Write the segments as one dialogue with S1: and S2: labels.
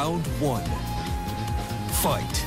S1: Round one. Fight.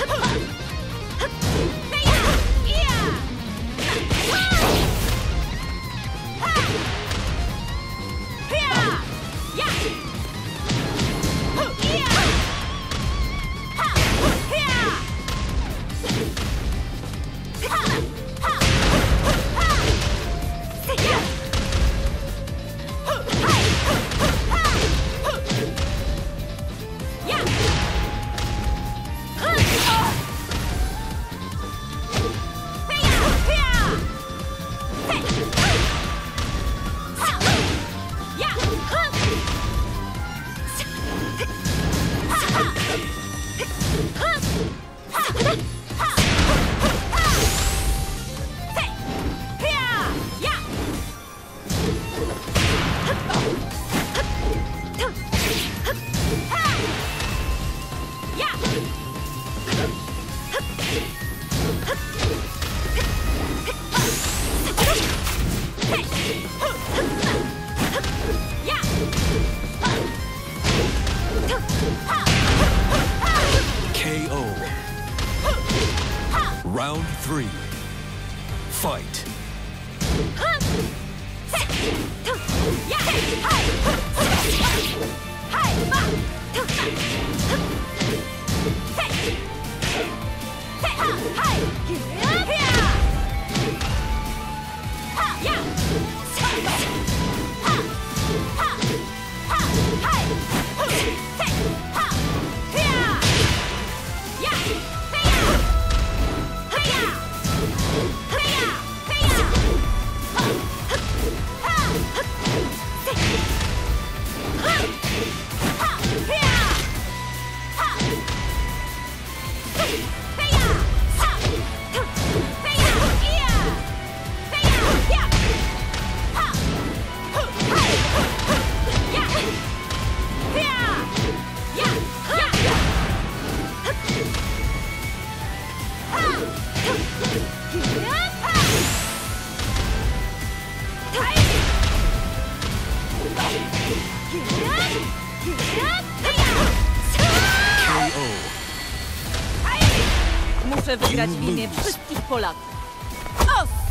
S1: Three. Fight. KO.
S2: Muszę wygrać w imię wszystkich Polaków. Os!